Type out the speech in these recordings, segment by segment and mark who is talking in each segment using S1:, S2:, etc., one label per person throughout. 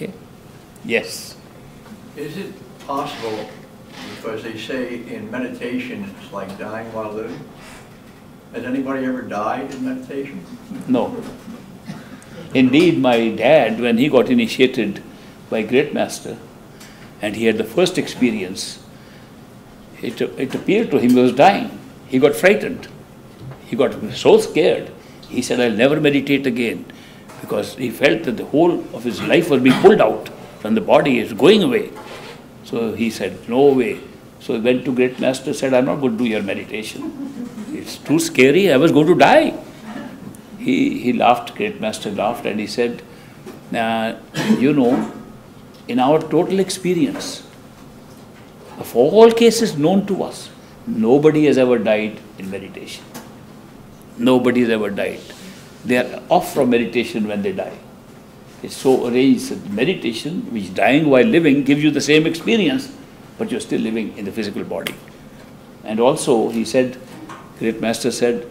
S1: Okay? Yes.
S2: Is it possible, because they say in meditation it's like dying while living? Has anybody ever died in meditation?
S1: No. Indeed, my dad, when he got initiated by Great Master, and he had the first experience, it, it appeared to him he was dying. He got frightened. He got so scared. He said, I'll never meditate again because he felt that the whole of his life was being pulled out from the body, it's going away. So he said, No way. So he went to Great Master, said, I'm not going to do your meditation. It's too scary, I was going to die. He, he laughed, Great Master laughed, and he said, uh, You know, in our total experience, of all cases known to us, nobody has ever died in meditation. Nobody has ever died. They are off from meditation when they die. It's so arranged that meditation, which dying while living, gives you the same experience, but you're still living in the physical body. And also, he said, Great Master said,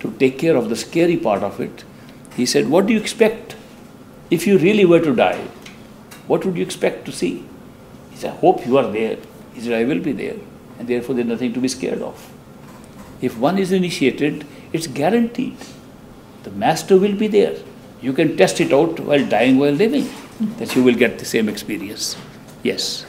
S1: to take care of the scary part of it, he said, What do you expect if you really were to die? What would you expect to see? He said, I hope you are there. He said, I will be there. And therefore, there's nothing to be scared of. If one is initiated, it's guaranteed. The master will be there. You can test it out while dying, while living, that you will get the same experience. Yes.